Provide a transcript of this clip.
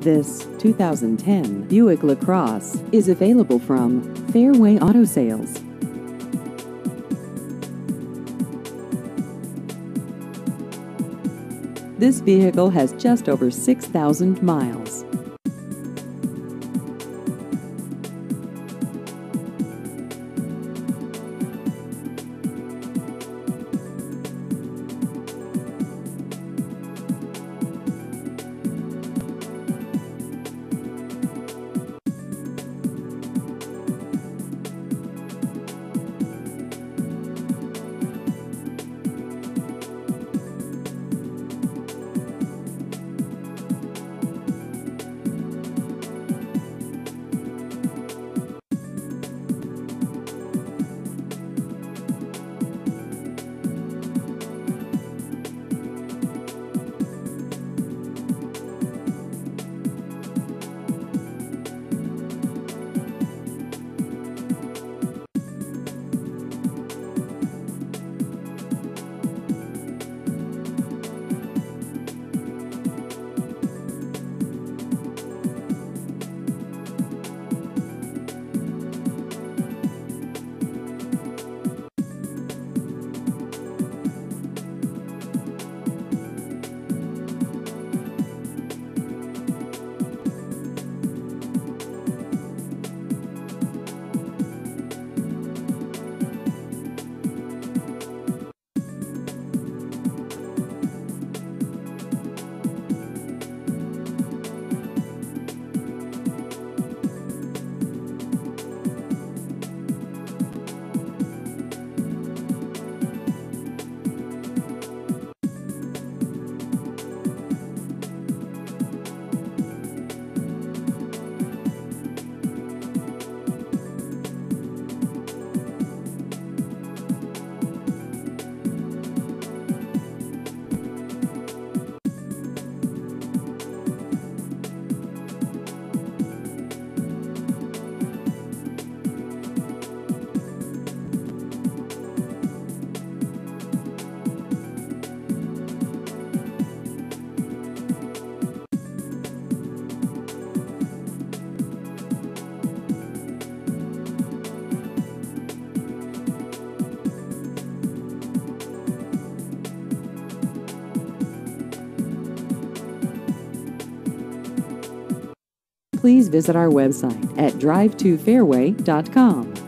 This 2010 Buick LaCrosse is available from Fairway Auto Sales. This vehicle has just over 6,000 miles. Please visit our website at drive2fairway.com.